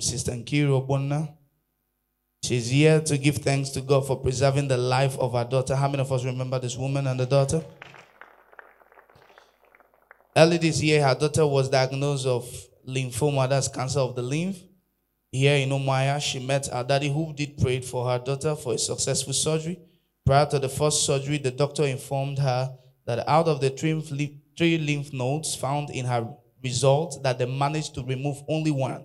Sister Nkiru Ogbonna. She's here to give thanks to God for preserving the life of her daughter. How many of us remember this woman and the daughter? Early this year, her daughter was diagnosed of lymphoma, that's cancer of the lymph. Here in Omaya, she met her daddy who did pray for her daughter for a successful surgery. Prior to the first surgery, the doctor informed her that out of the three, three lymph nodes found in her result, that they managed to remove only one.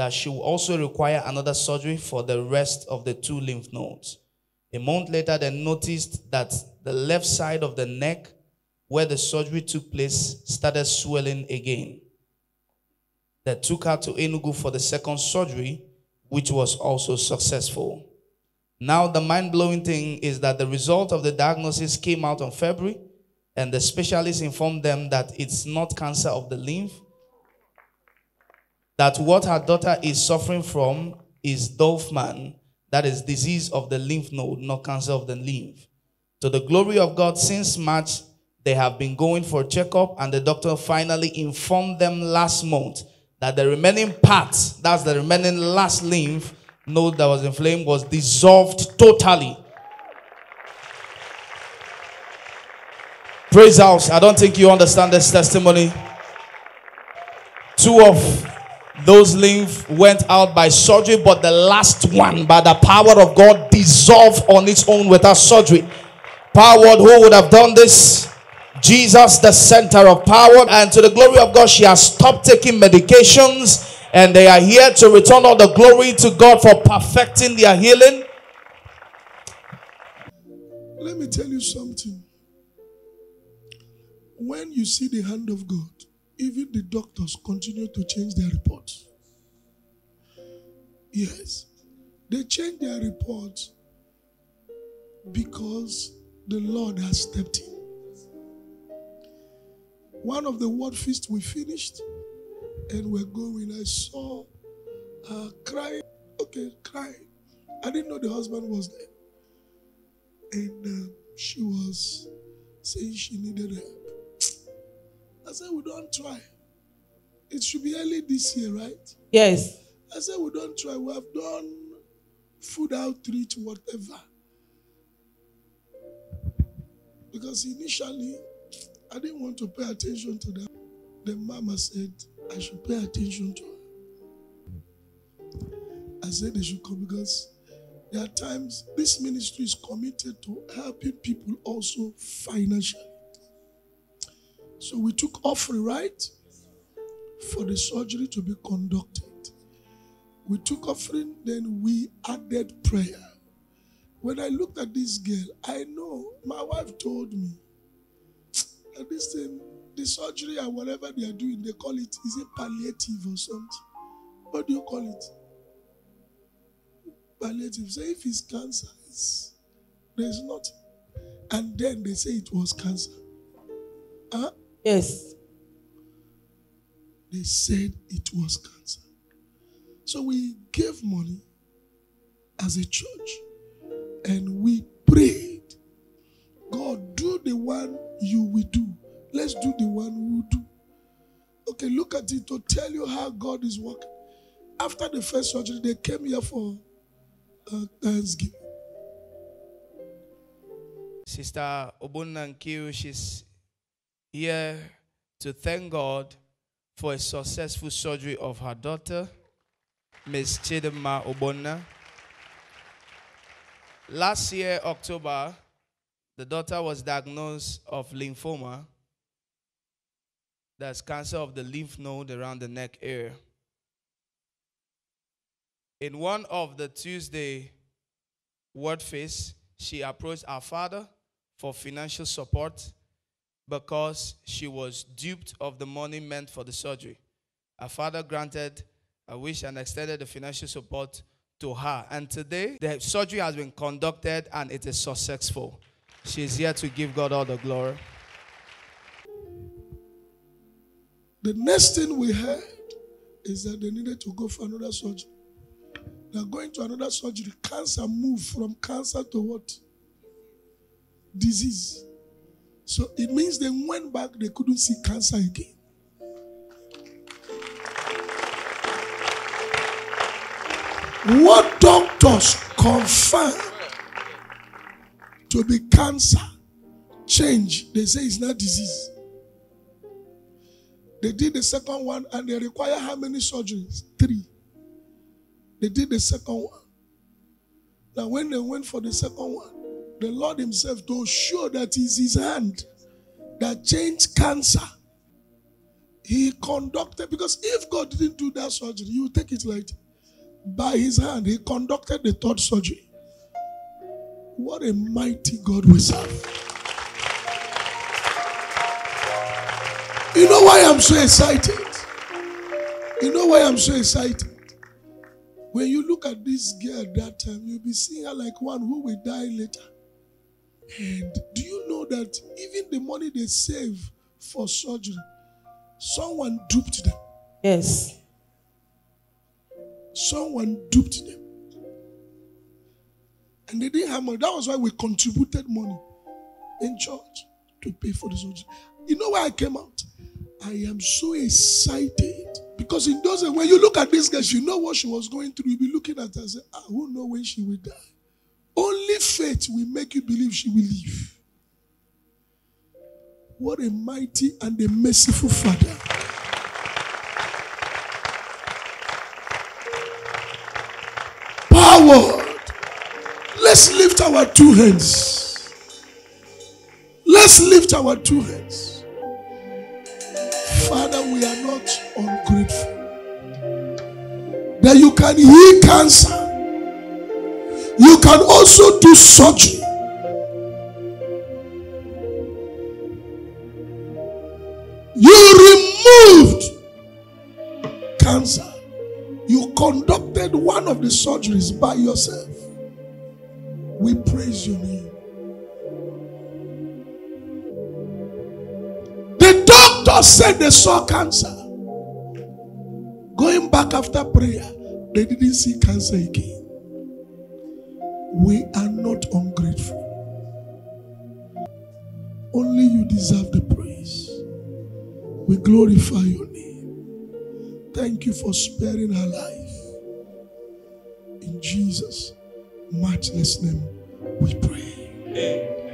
That she will also require another surgery for the rest of the two lymph nodes. A month later, they noticed that the left side of the neck where the surgery took place started swelling again. They took her to Enugu for the second surgery, which was also successful. Now, the mind blowing thing is that the result of the diagnosis came out on February, and the specialist informed them that it's not cancer of the lymph, that what her daughter is suffering from is Dorfman, that is disease of the lymph node, not cancer of the lymph. To the glory of God, since March, they have been going for checkup, and the doctor finally informed them last month that the remaining part, that's the remaining last lymph node that was inflamed, was dissolved totally. Praise house. I don't think you understand this testimony. Two of those lymph went out by surgery, but the last one, by the power of God, dissolved on its own without surgery. Power, who would have done this? Jesus, the center of power, and to the glory of God, she has stopped taking medications, and they are here to return all the glory to God for perfecting their healing. Let me tell you something. When you see the hand of God, even the doctors continue to change their reports. Yes, they change their reports because the Lord has stepped in. One of the word feasts we finished and we're going. I saw her crying. Okay, crying. I didn't know the husband was there. And uh, she was saying she needed help. I said, We don't try. It should be early this year, right? Yes. I said, We don't try. We have done food outreach, whatever. Because initially, I didn't want to pay attention to that. The mama said I should pay attention to her. I said they should come because there are times this ministry is committed to helping people also financially. So we took offering, right? For the surgery to be conducted. We took offering, then we added prayer. When I looked at this girl, I know my wife told me and this thing, the surgery and whatever they are doing, they call it, is it palliative or something? What do you call it? Palliative. Say if it's cancer, it's, there's nothing. And then they say it was cancer. Huh? Yes. They said it was cancer. So we gave money as a church and we prayed. God, do the one you will do. Let's do the one we will do. Okay, look at it to tell you how God is working. After the first surgery, they came here for uh, Thanksgiving. Sister Ogbonna Nkiru, she's here to thank God for a successful surgery of her daughter, Miss Chidema Ogbonna. Last year, October, the daughter was diagnosed of lymphoma. That's cancer of the lymph node around the neck area. In one of the Tuesday word face, she approached our father for financial support because she was duped of the money meant for the surgery. Her father granted a wish and extended the financial support to her. And today, the surgery has been conducted and it is successful. She is here to give God all the glory. The next thing we heard is that they needed to go for another surgery. They're going to another surgery. Cancer moved from cancer to what? Disease. So it means they went back, they couldn't see cancer again. What doctors confirm to be cancer, change, they say it's not disease. They did the second one and they require how many surgeries? Three. They did the second one. Now, when they went for the second one, the Lord Himself to show that it's His hand that changed cancer. He conducted, because if God didn't do that surgery, you take it like by His hand, He conducted the third surgery. What a mighty God we serve. You know why I'm so excited? You know why I'm so excited? When you look at this girl that time, you'll be seeing her like one who will die later. And do you know that even the money they save for surgery, someone duped them? Yes. Someone duped them. And they didn't have money. That was why we contributed money in church to pay for the surgery. You know why I came out? I am so excited because in those days, when you look at this girl, you know what she was going through. You'll be looking at her and say, "I ah, who know when she will die? Only faith will make you believe she will live. What a mighty and a merciful Father. Power. Let's lift our two hands. Let's lift our two hands. Father, we are not ungrateful. That you can heal cancer. You can also do surgery. You removed cancer. You conducted one of the surgeries by yourself. We praise your name. The doctor said they saw cancer. Going back after prayer, they didn't see cancer again. We are not ungrateful. Only you deserve the praise. We glorify your name. Thank you for sparing our life. In Jesus' matchless name, we pray. Amen.